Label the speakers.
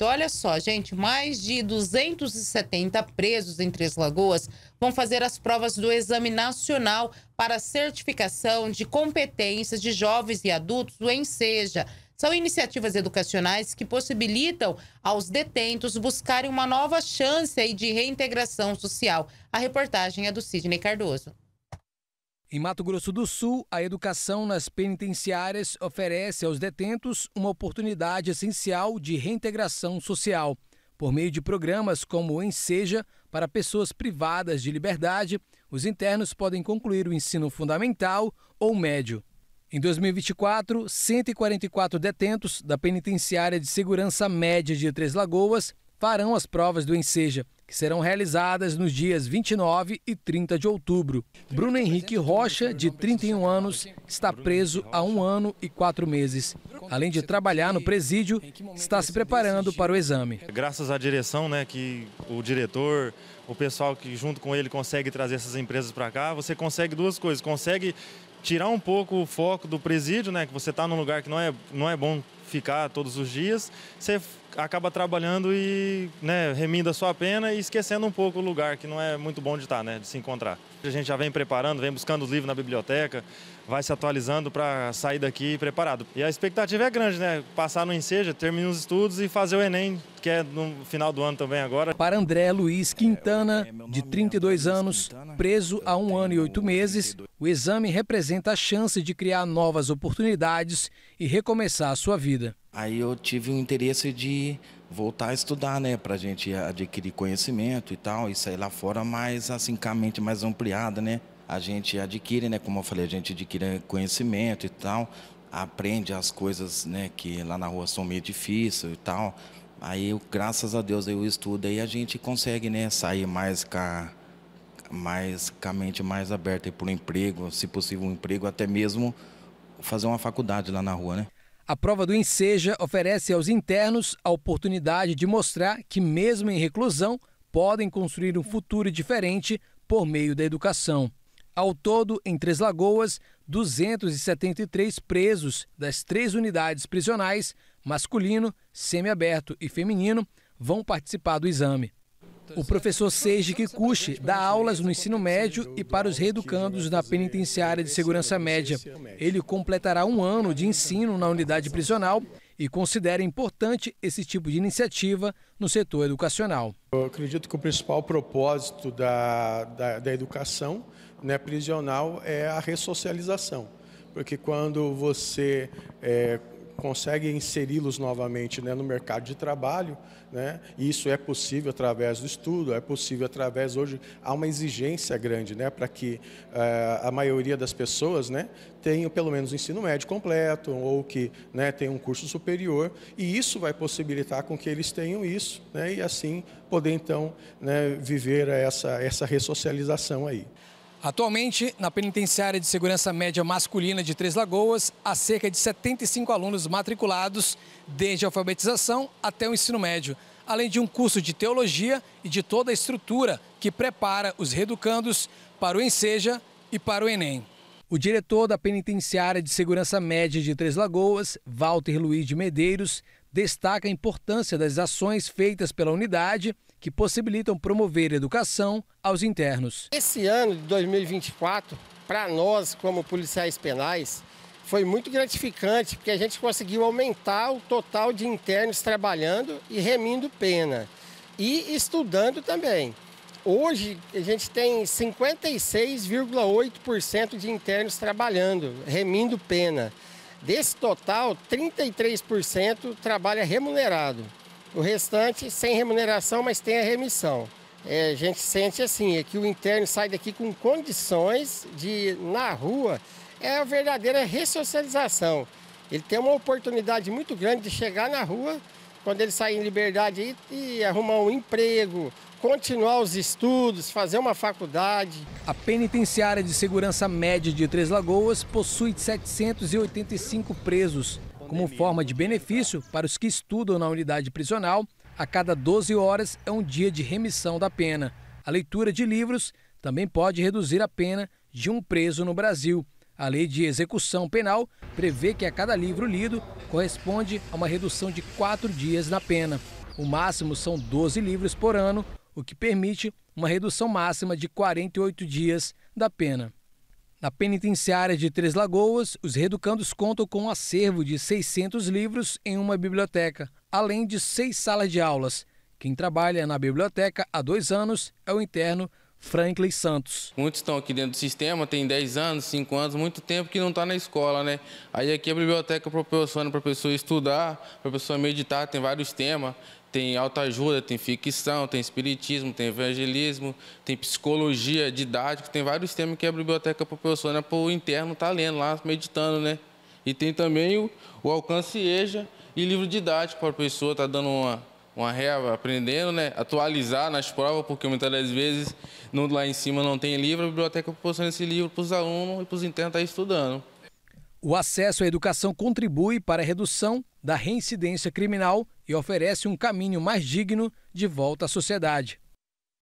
Speaker 1: 18. Olha só, gente, mais de 270 presos em Três Lagoas vão fazer as provas do Exame Nacional para certificação de competências de jovens e adultos, o ENSEJA. São iniciativas educacionais que possibilitam aos detentos buscarem uma nova chance de reintegração social. A reportagem é do Sidney Cardoso.
Speaker 2: Em Mato Grosso do Sul, a educação nas penitenciárias oferece aos detentos uma oportunidade essencial de reintegração social. Por meio de programas como o Enseja, para pessoas privadas de liberdade, os internos podem concluir o ensino fundamental ou médio. Em 2024, 144 detentos da Penitenciária de Segurança Média de Três Lagoas farão as provas do Enseja, que serão realizadas nos dias 29 e 30 de outubro. Bruno Henrique Rocha, de 31 anos, está preso há um ano e quatro meses. Além de trabalhar no presídio, está se preparando para o exame.
Speaker 3: Graças à direção, né, que o diretor, o pessoal que junto com ele consegue trazer essas empresas para cá, você consegue duas coisas. Consegue tirar um pouco o foco do presídio, né, que você está num lugar que não é, não é bom ficar todos os dias, você acaba trabalhando e né, remindo a sua pena e esquecendo um pouco o lugar que não é muito bom de estar, né, de se encontrar. A gente já vem preparando, vem buscando os livros na biblioteca, vai se atualizando para sair daqui preparado. E a expectativa é grande, né? Passar no Enseja, terminar os estudos e fazer o Enem, que é no final do ano também agora.
Speaker 2: Para André Luiz Quintana, de 32 anos, preso há um ano e oito meses, o exame representa a chance de criar novas oportunidades e recomeçar a sua vida.
Speaker 4: Aí eu tive o interesse de voltar a estudar, né, para a gente adquirir conhecimento e tal, e sair lá fora mais assim, com a mente mais ampliada, né. A gente adquire, né, como eu falei, a gente adquire conhecimento e tal, aprende as coisas, né, que lá na rua são meio difíceis e tal. Aí, graças a Deus, o estudo aí a gente consegue, né, sair mais com a, mais com a mente mais aberta para o emprego, se possível um emprego, até mesmo fazer uma faculdade lá na rua, né.
Speaker 2: A prova do Enseja oferece aos internos a oportunidade de mostrar que, mesmo em reclusão, podem construir um futuro diferente por meio da educação. Ao todo, em Três Lagoas, 273 presos das três unidades prisionais, masculino, semiaberto e feminino, vão participar do exame. O professor Seiji Kikuchi dá aulas no ensino médio e para os reeducandos na penitenciária de segurança média. Ele completará um ano de ensino na unidade prisional e considera importante esse tipo de iniciativa no setor educacional.
Speaker 5: Eu acredito que o principal propósito da, da, da educação né, prisional é a ressocialização. Porque quando você é, consegue inseri-los novamente né, no mercado de trabalho. Né, isso é possível através do estudo, é possível através, hoje, há uma exigência grande né, para que uh, a maioria das pessoas né, tenham pelo menos o ensino médio completo ou que né, tenham um curso superior, e isso vai possibilitar com que eles tenham isso, né, e assim poder então né, viver essa, essa ressocialização aí.
Speaker 2: Atualmente, na penitenciária de segurança média masculina de Três Lagoas, há cerca de 75 alunos matriculados desde a alfabetização até o ensino médio, além de um curso de teologia e de toda a estrutura que prepara os reeducandos para o Enseja e para o Enem. O diretor da Penitenciária de Segurança Média de Três Lagoas, Walter Luiz de Medeiros, destaca a importância das ações feitas pela unidade que possibilitam promover educação aos internos.
Speaker 6: Esse ano de 2024, para nós, como policiais penais, foi muito gratificante, porque a gente conseguiu aumentar o total de internos trabalhando e remindo pena. E estudando também. Hoje a gente tem 56,8% de internos trabalhando, remindo pena. Desse total, 33% trabalha remunerado. O restante sem remuneração, mas tem a remissão. É, a gente sente assim, é que o interno sai daqui com condições de, na rua, é a verdadeira ressocialização. Ele tem uma oportunidade muito grande de chegar na rua, quando ele sair em liberdade e, e arrumar um emprego, continuar os estudos, fazer uma faculdade.
Speaker 2: A penitenciária de segurança média de Três Lagoas possui 785 presos como forma de benefício para os que estudam na unidade prisional, a cada 12 horas é um dia de remissão da pena. A leitura de livros também pode reduzir a pena de um preso no Brasil. A lei de execução penal prevê que a cada livro lido corresponde a uma redução de quatro dias na pena. O máximo são 12 livros por ano, o que permite uma redução máxima de 48 dias da pena. Na penitenciária de Três Lagoas, os reeducandos contam com um acervo de 600 livros em uma biblioteca, além de seis salas de aulas. Quem trabalha na biblioteca há dois anos é o interno Franklin Santos.
Speaker 7: Muitos estão aqui dentro do sistema, tem 10 anos, 5 anos, muito tempo que não está na escola, né? Aí aqui a biblioteca proporciona para a pessoa estudar, para a pessoa meditar, tem vários temas. Tem autoajuda, tem ficção, tem espiritismo, tem evangelismo, tem psicologia, didática, tem vários temas que a biblioteca proporciona para o interno estar tá lendo lá, meditando, né? E tem também o, o alcance EJA e livro didático para a pessoa estar tá dando uma, uma aprendendo, né? Atualizar nas provas, porque muitas das vezes no, lá em cima não tem livro, a biblioteca proporciona esse livro para os alunos e para os internos estar tá estudando.
Speaker 2: O acesso à educação contribui para a redução da reincidência criminal e oferece um caminho mais digno de volta à sociedade.